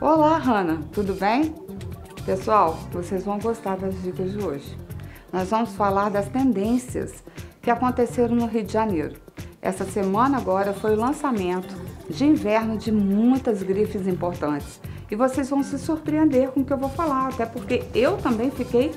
Olá, Hanna, tudo bem? Pessoal, vocês vão gostar das dicas de hoje. Nós vamos falar das tendências que aconteceram no Rio de Janeiro. Essa semana agora foi o lançamento de inverno de muitas grifes importantes. E vocês vão se surpreender com o que eu vou falar, até porque eu também fiquei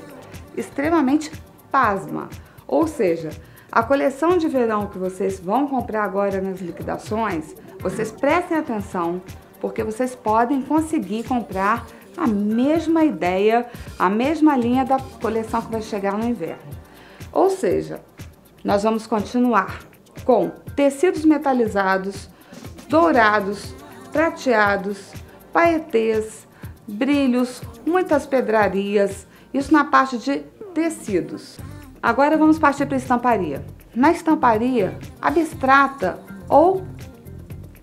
extremamente pasma. Ou seja, a coleção de verão que vocês vão comprar agora nas liquidações, vocês prestem atenção, porque vocês podem conseguir comprar a mesma ideia, a mesma linha da coleção que vai chegar no inverno. Ou seja, nós vamos continuar com tecidos metalizados, dourados, prateados, paetês, brilhos, muitas pedrarias, isso na parte de tecidos. Agora vamos partir para a estamparia. Na estamparia abstrata ou,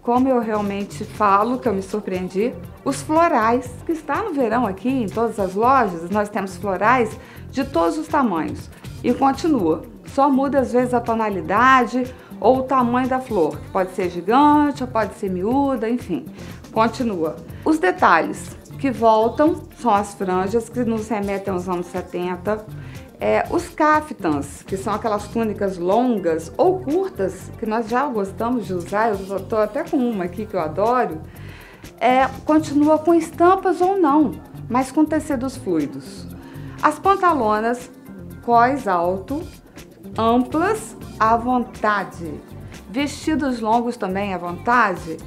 como eu realmente falo, que eu me surpreendi, os florais, que está no verão aqui em todas as lojas, nós temos florais de todos os tamanhos. E continua, só muda às vezes a tonalidade ou o tamanho da flor, pode ser gigante ou pode ser miúda, enfim, continua. Os detalhes que voltam são as franjas que nos remetem aos anos 70, é, os caftans, que são aquelas túnicas longas ou curtas, que nós já gostamos de usar, eu estou até com uma aqui que eu adoro, é, continua com estampas ou não, mas com tecidos fluidos. As pantalonas cós alto, amplas à vontade. Vestidos longos também à vontade.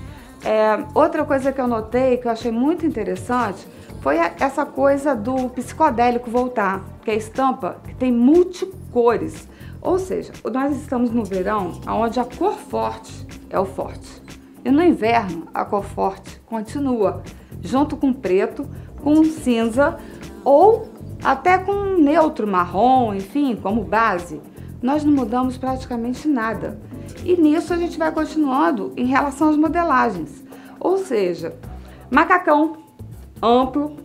É, outra coisa que eu notei, que eu achei muito interessante, foi essa coisa do psicodélico voltar, que é a estampa que tem multicores. Ou seja, nós estamos no verão onde a cor forte é o forte. E no inverno, a cor forte continua, junto com preto, com cinza ou até com neutro marrom, enfim, como base. Nós não mudamos praticamente nada. E nisso a gente vai continuando em relação às modelagens. Ou seja, macacão amplo,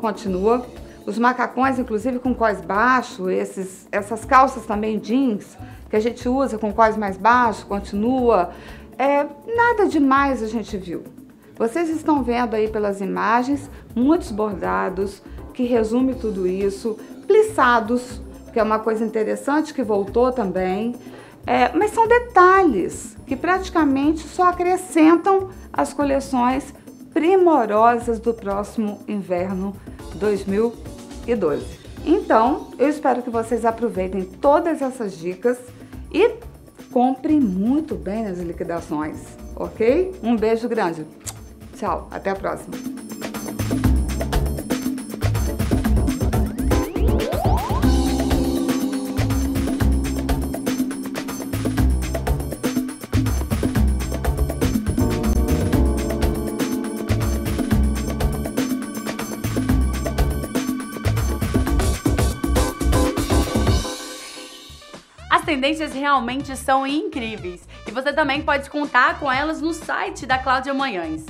continua. Os macacões, inclusive com cós baixo, esses, essas calças também jeans, que a gente usa com cós mais baixo, continua. É, nada demais a gente viu. Vocês estão vendo aí pelas imagens muitos bordados que resume tudo isso, plissados, que é uma coisa interessante que voltou também. É, mas são detalhes que praticamente só acrescentam as coleções primorosas do próximo inverno 2012. Então, eu espero que vocês aproveitem todas essas dicas e comprem muito bem nas liquidações, ok? Um beijo grande. Tchau, até a próxima. As tendências realmente são incríveis e você também pode contar com elas no site da Cláudia Manhães.